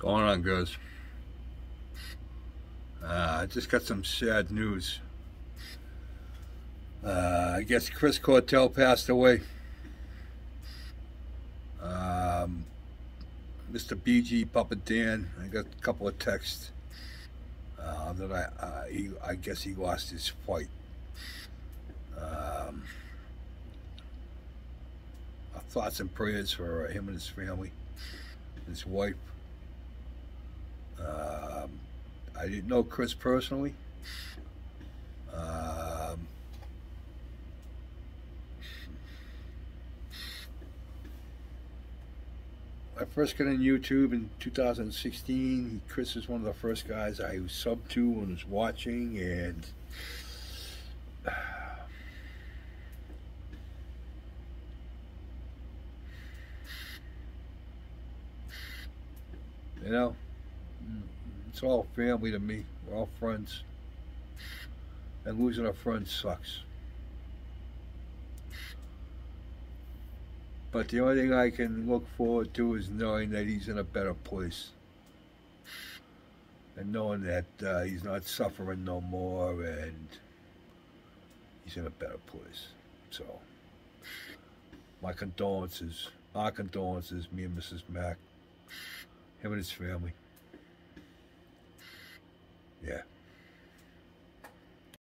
going on, guys? Uh, I just got some sad news. Uh, I guess Chris Cortell passed away. Um, Mr. BG Papa Dan, I got a couple of texts uh, that I, uh, he, I guess he lost his fight. Um, thoughts and prayers for him and his family, his wife. Um, I didn't know Chris personally. Um, I first got on YouTube in 2016. Chris is one of the first guys I subbed to and was watching, and you know, it's all family to me. We're all friends. And losing a friend sucks. But the only thing I can look forward to is knowing that he's in a better place. And knowing that uh, he's not suffering no more and he's in a better place. So, my condolences, our condolences, me and Mrs. Mack, him and his family. Yeah.